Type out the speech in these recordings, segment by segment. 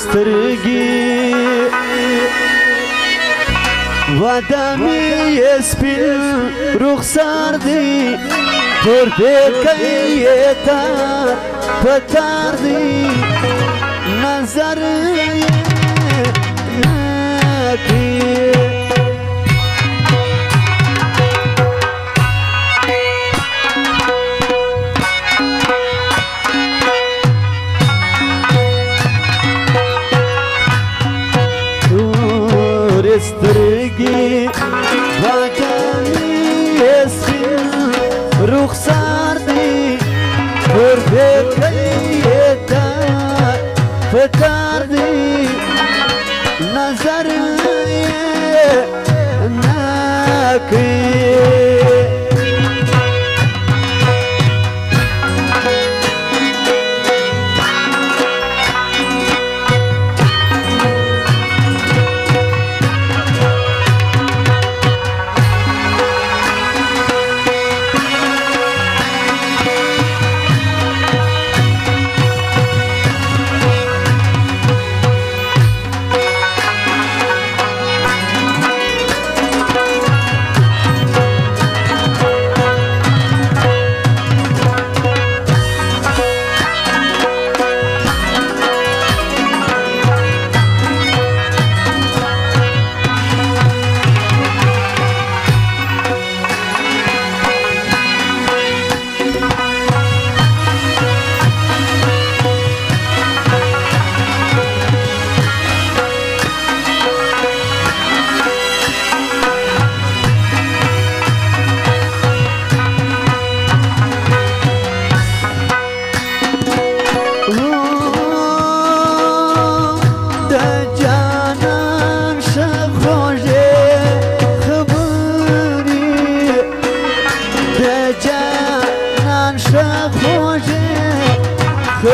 سترګي ودامي سپین رخسار دی تور دې کوي تا پکار دی نظر یې نکړي strigi Balkani eskin ruxsardi Burfet kayeta fetardi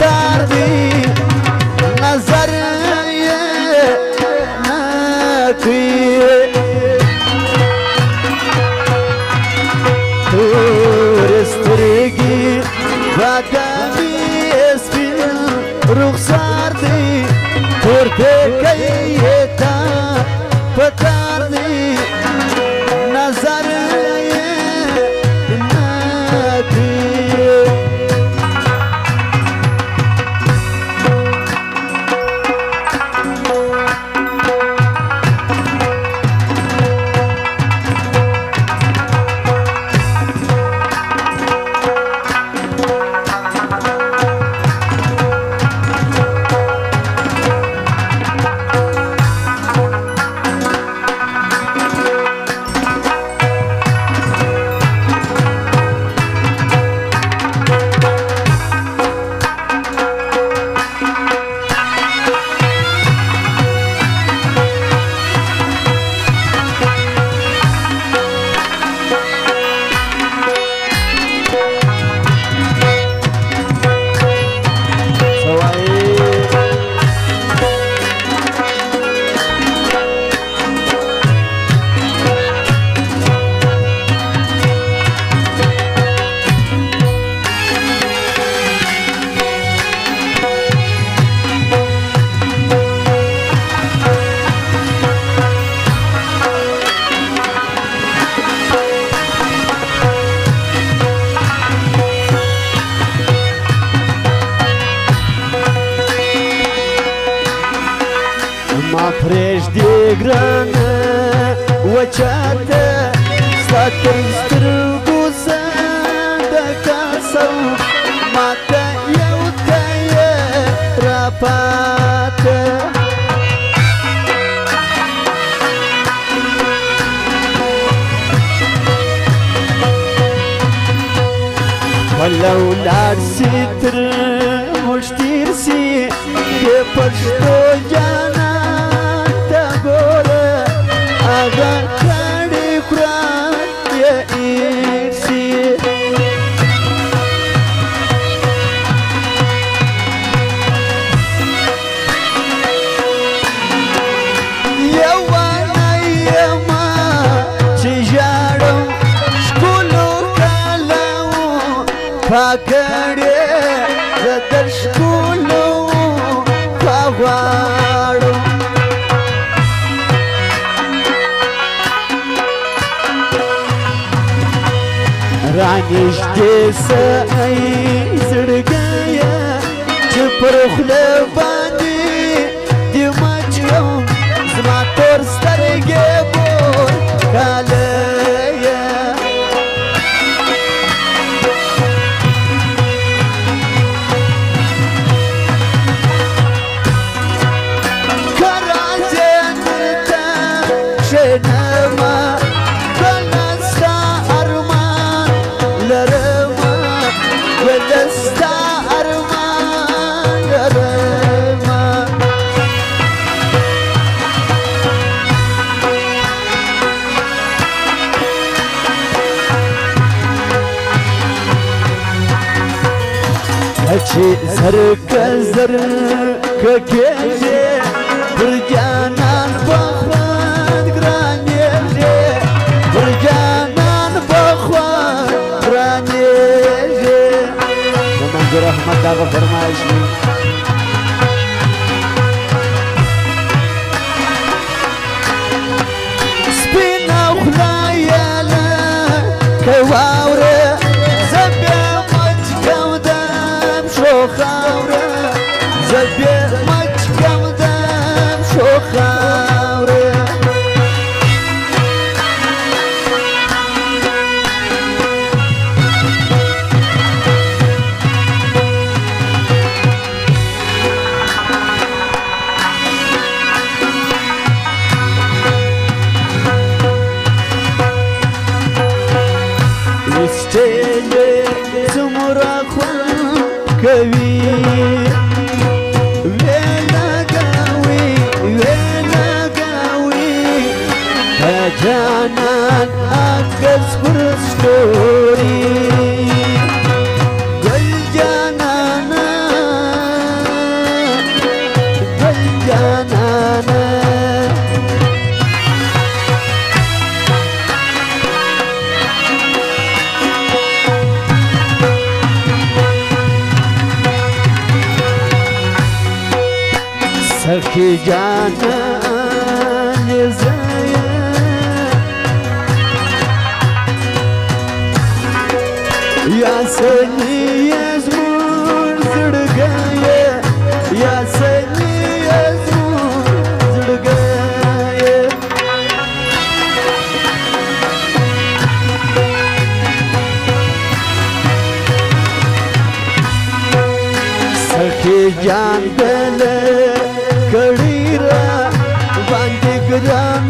कर दी esqueça aí. Eser gözlerin kökeci ገቢ ቤላጋዊ ቤላጋዊ ተጃናን አገዝ ክርስቶስ چې جان دل کړي را باندې ګرام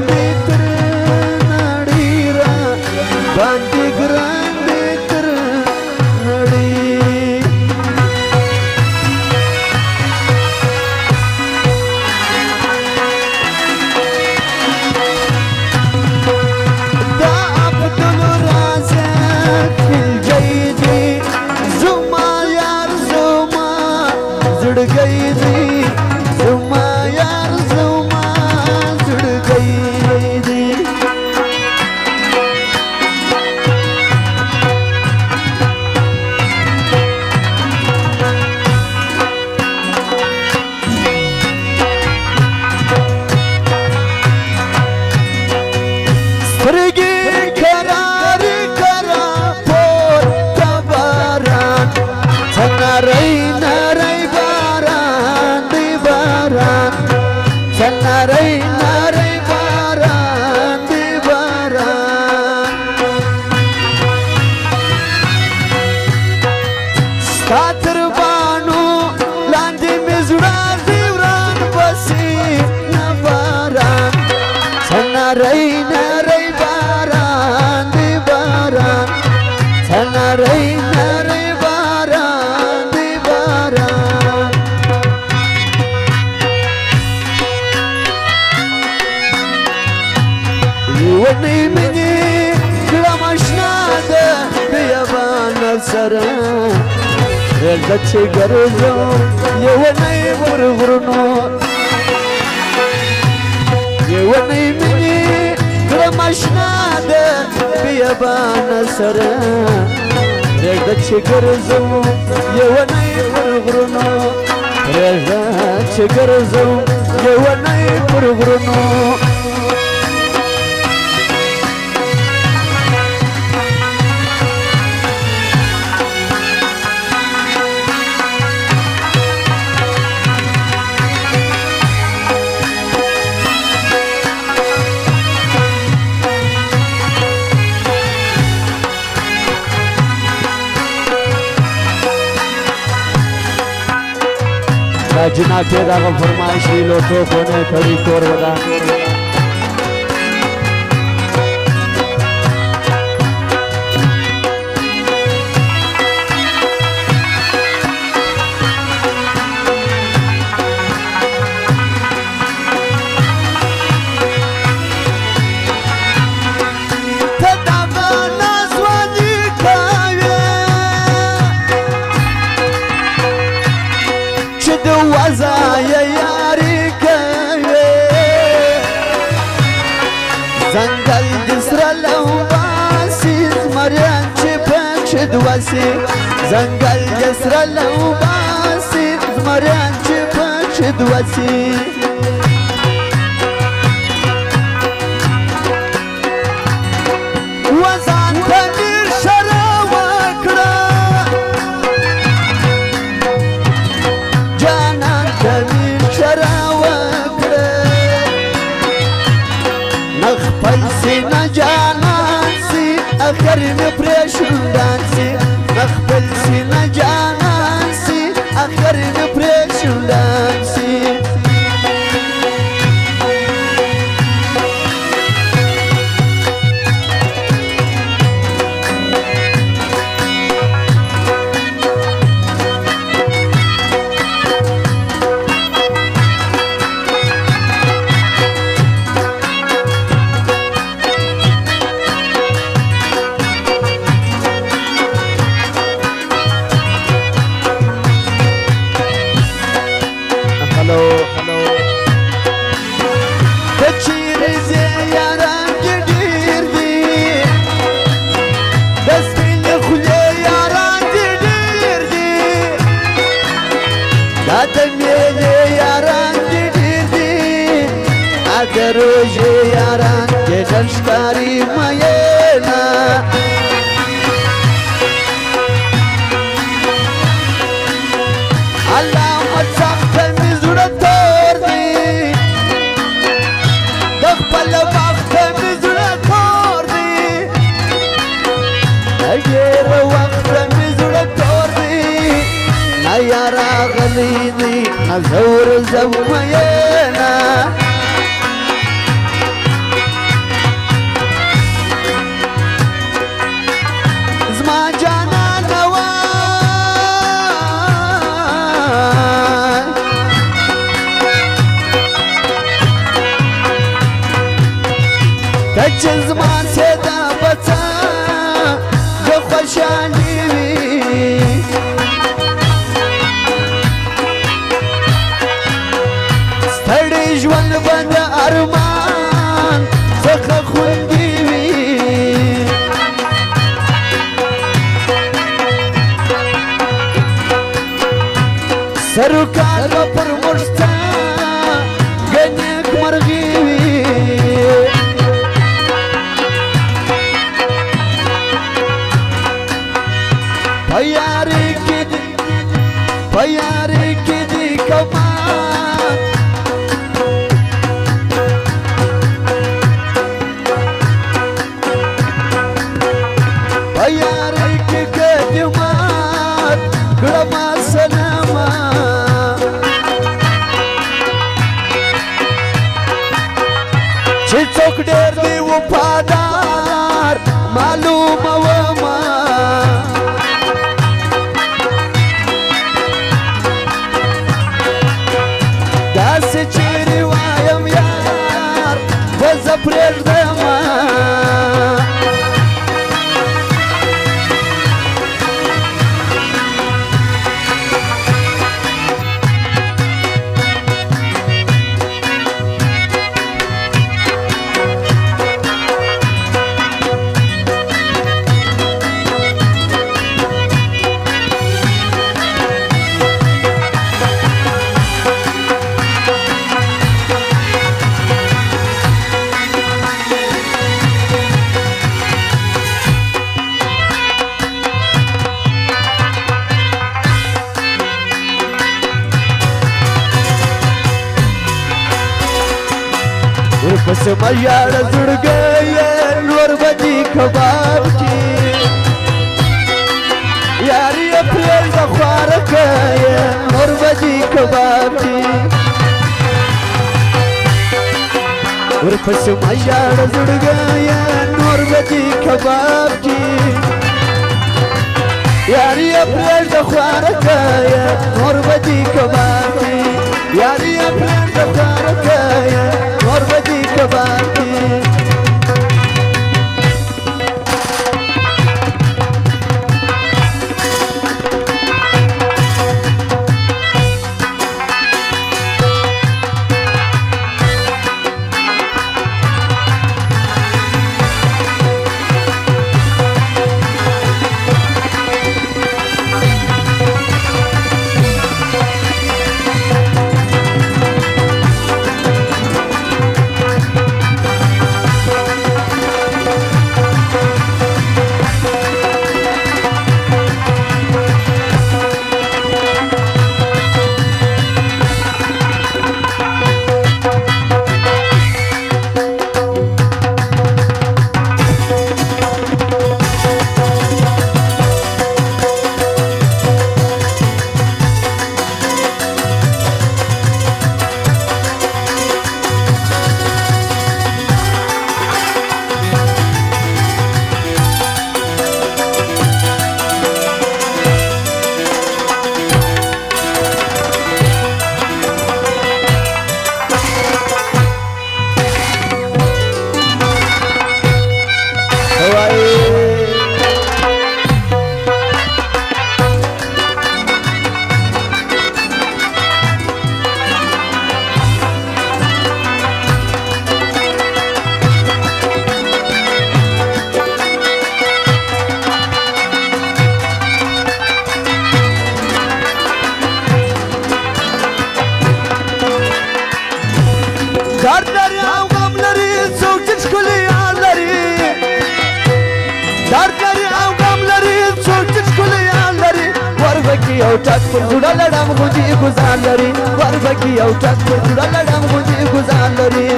ನನ್ನ چې ګرځم یو نه پر غرونو راځه چې ګرځم یو نه پر غرونو جنا کې دا فرمایشي لوټو کو نه کړي کور ودا باسي زنګل جسر لو باسي زمریان چې پښد وسی وزان تنیر شرا وکړه جانان تنیر شرا وکړه نخ پیسې نه جانان سي اخر مې پرې Kaç zaman sevdim اجار زړګي نور بدی کباب کی یاری پرې د خوار کای نور بدی کباب کی ورپسې ما یار زړګي نور بدی کباب کی یاری اپریل د خواره کای نور بدی کباب کی یاری اپریل د خواره کای बार هر لري او غم لري څوک چې ښکلي یار لري درد لري او غم لري څوک چې ښکلي یار لري وربکي او ټک پر جوړه لړم غوجي ګزار لري وربکي او ټک پر جوړه لړم غوجي ګزار لري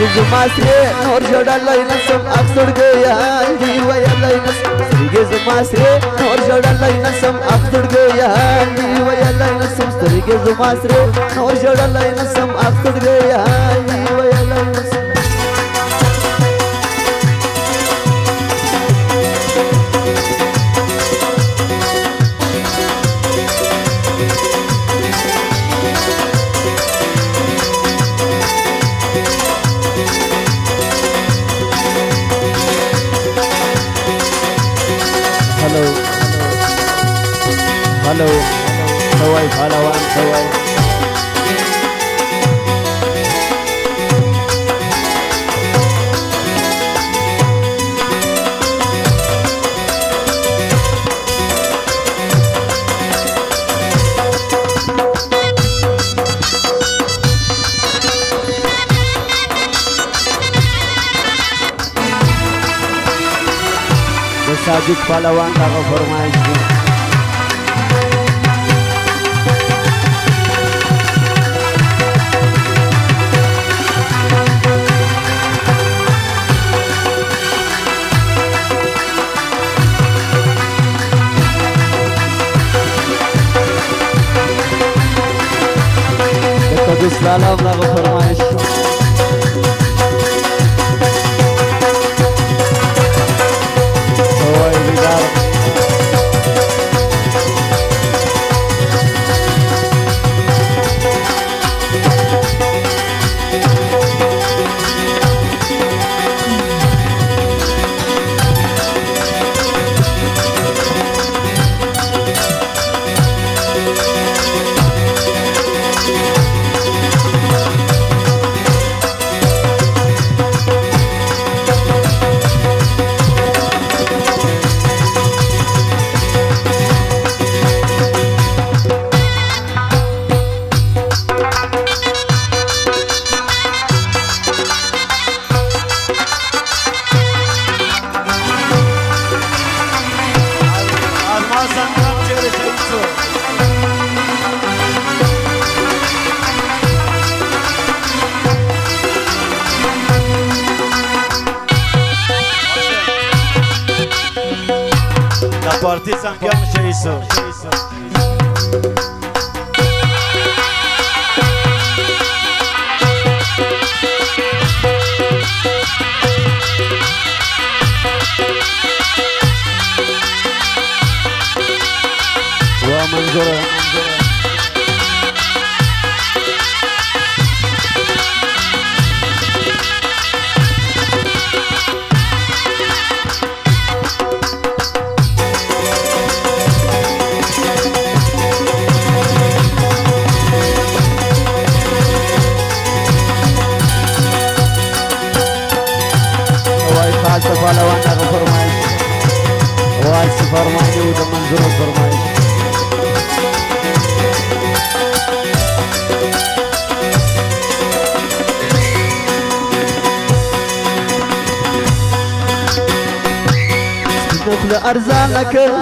زما سرې نور جوړلای نسم اخړګیا دی ویلای نسم سرګې زما سرې نور جوړلای نسم اخړګیا دی ویلای نسم سرګې زما سرې نور جوړلای نسم اخړګیا دی ویلای نسم follow Sawai pahlawan sawai Sajid pahlawan kakak formasi love bravo, bravo.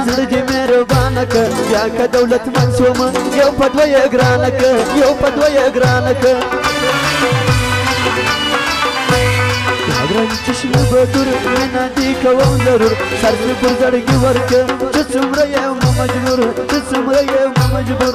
زړه دې مهربانه که بیا که دولتمند شوم یو په دوه یې ګرانه که یو په دوه یې ګرانه که ګران چشمې به دور مینه دې کوم ضرور سر مې پر زړګي ورکه چې څومره یم مجبور چې څومره یم مجبور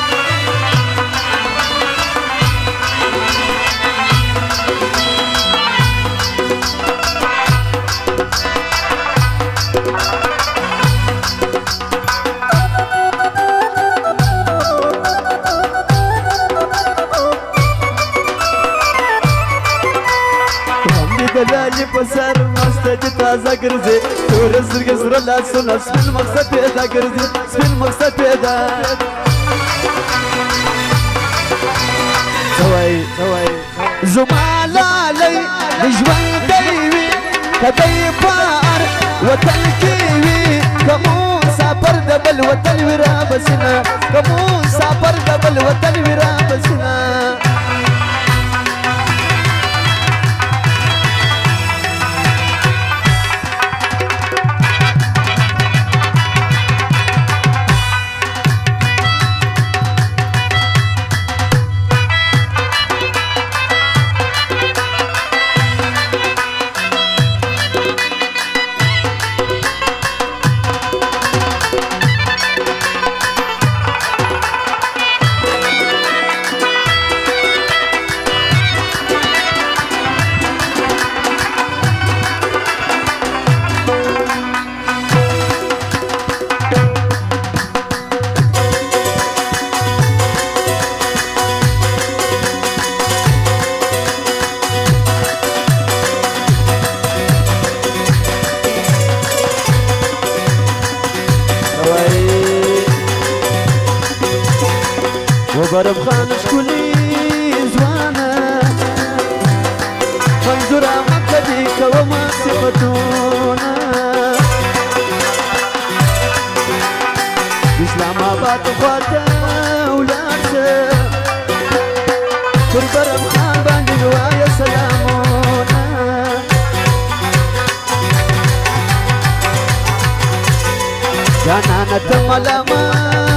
کې تازه ګرځي تور زرګ زړه لاسونه سپین مقصد پیدا ګرځي سپین مقصد پیدا سوای سوای زما لالي ژوند دی وي کدی پار وطن کې وي کوم سفر د بل وطن ورا بسنه کوم سفر د بل وطن ورا وبرب خانش كلي زوانا منظور عقدك وما صفتونا اسلام آباد خواتا ولاسا كل برب خان باندي جانان ته ملامه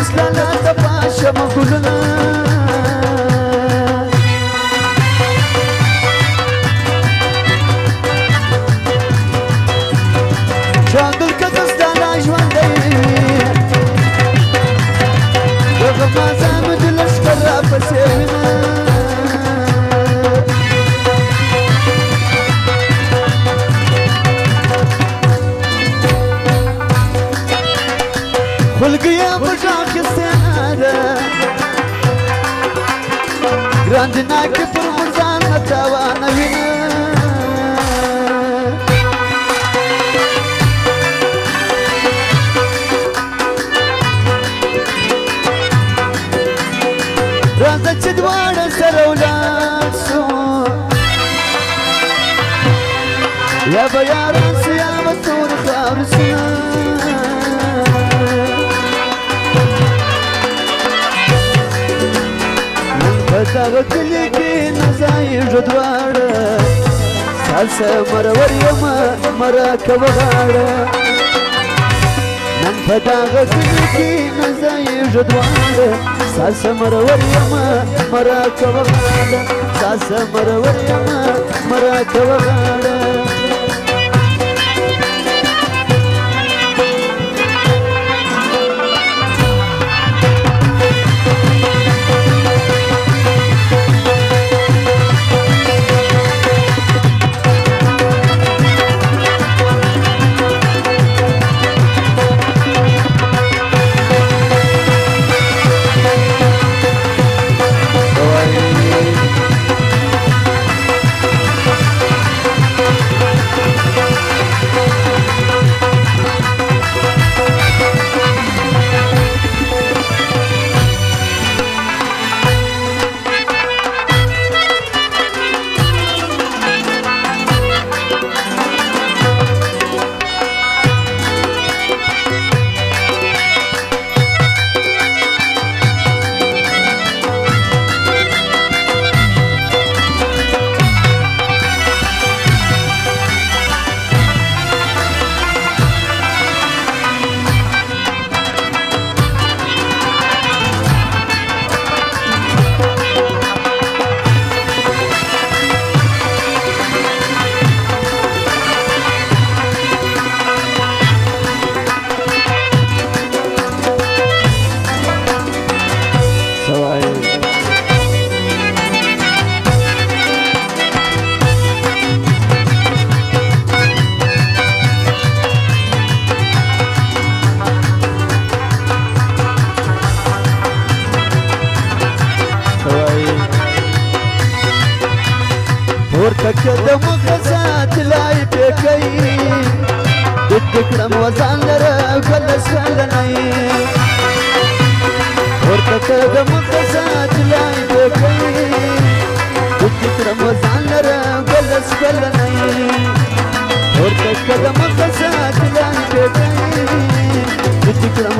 مسلانه د پاشم ګلونه خواندنا که پر مزان نتاوانه وینه راځه چې دواړه سره ولاړ سو یا به یار هغه کلی کې نزای ژدواړه سالسه مرور یم مرا کوغاړه نن په دغه کلی کې نزای ژدواړه سالسه مرور یم مرا کوغاړه سالسه مرور یم مرا کوغاړه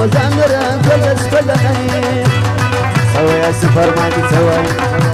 مزامره کله سپلای سویا سفر ما دي سوای